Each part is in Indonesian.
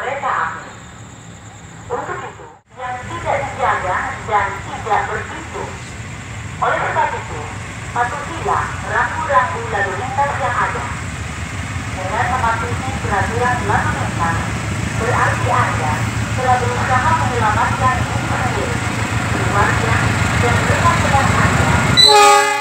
kereta api. Untuk itu, yang tidak dijaga dan tidak berhitung. Oleh sebab itu, patuhilah rambu-rambu lalu lintas yang ada. Dengan mematuhi peraturan lalu lintas, berarti Anda telah berusaha menyelamatkan diri sendiri, keluarga, dan rekan-rekan Anda.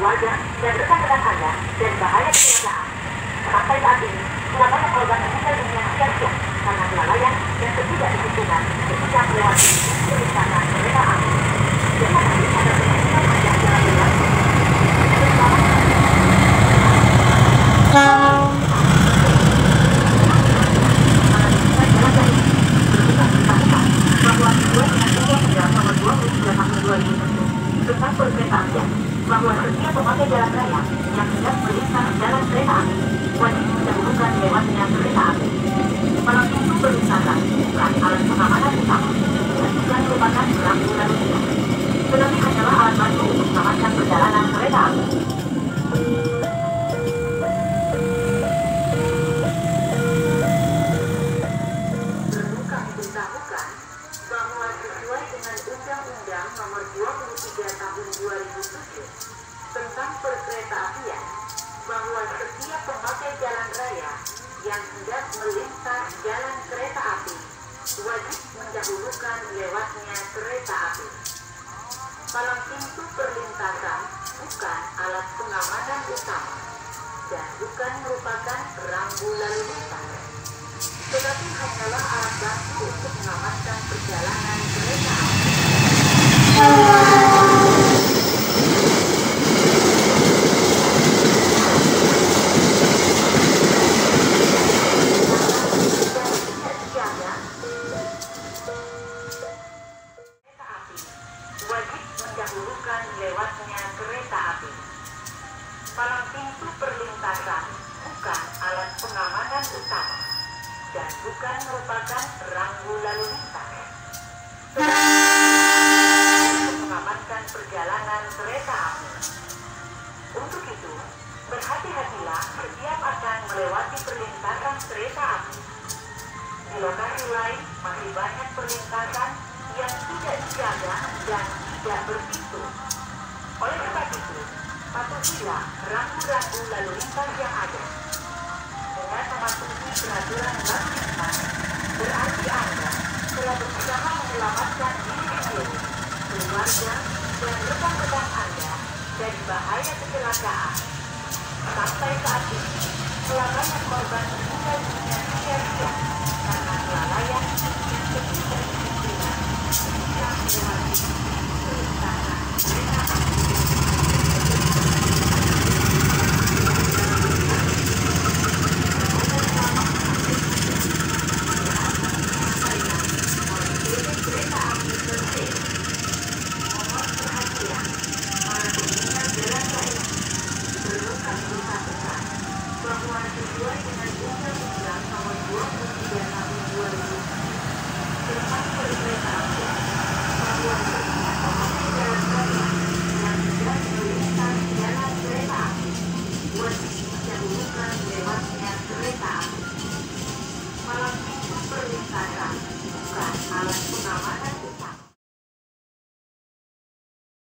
Keluarga, dan rekan-rekan Anda dari bahaya kecelakaan. Sampai saat ini, telah banyak korban meninggal dunia sia-sia karena kelalaian dan ketidakdisiplinan ketika melewati perlintasan kereta api. Terima kasih Palang pintu perlintasan bukan alat pengamanan utama dan bukan merupakan rambu lalu lintas tetapi hanyalah alat bantu untuk mengamankan perjalanan kereta. Pintu perlintasan bukan alat pengamanan utama dan bukan merupakan rambu lalu lintas. Untuk mengamankan perjalanan kereta api. Untuk itu, berhati-hatilah setiap akan melewati perlintasan kereta api. Di lokasi lain masih banyak perlintasan yang tidak dijaga dan tidak berpintu. Oleh patuhilah rambu-rambu lalu lintas yang ada. Dengan mematuhi peraturan lalu lintas, berarti Anda telah berusaha menyelamatkan diri sendiri, keluarga, dan rekan-rekan Anda dari bahaya kecelakaan. Sampai saat ini, telah korban meninggal dunia sia-sia karena kelalaian dan ketidakdisiplinan ketika melewati perlintasan kereta